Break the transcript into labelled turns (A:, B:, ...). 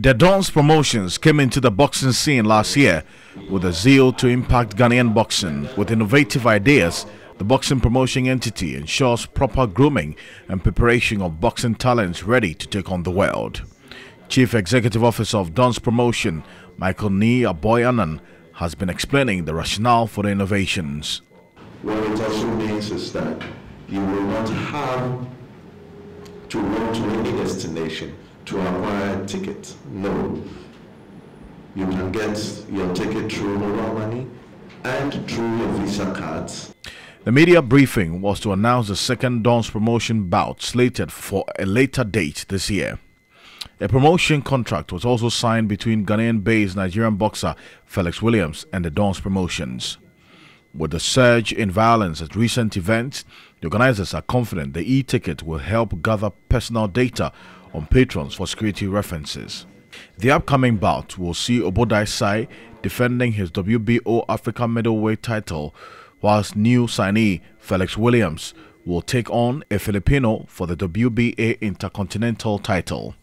A: The Promotions came into the boxing scene last year with a zeal to impact Ghanaian boxing. With innovative ideas, the boxing promotion entity ensures proper grooming and preparation of boxing talents ready to take on the world. Chief Executive Officer of Dons Promotion, Michael Nee Aboyanan, has been explaining the rationale for the innovations.
B: What it also means is that you will not have to run to any destination to acquire a ticket. No. You can get your ticket through mobile money and through your Visa cards.
A: The media briefing was to announce the second Dons promotion bout slated for a later date this year. A promotion contract was also signed between Ghanaian based Nigerian boxer Felix Williams and the Dons Promotions. With the surge in violence at recent events, the organizers are confident the e ticket will help gather personal data on patrons for security references. The upcoming bout will see Obodai Sai defending his WBO Africa middleweight title, whilst new signee Felix Williams will take on a Filipino for the WBA Intercontinental title.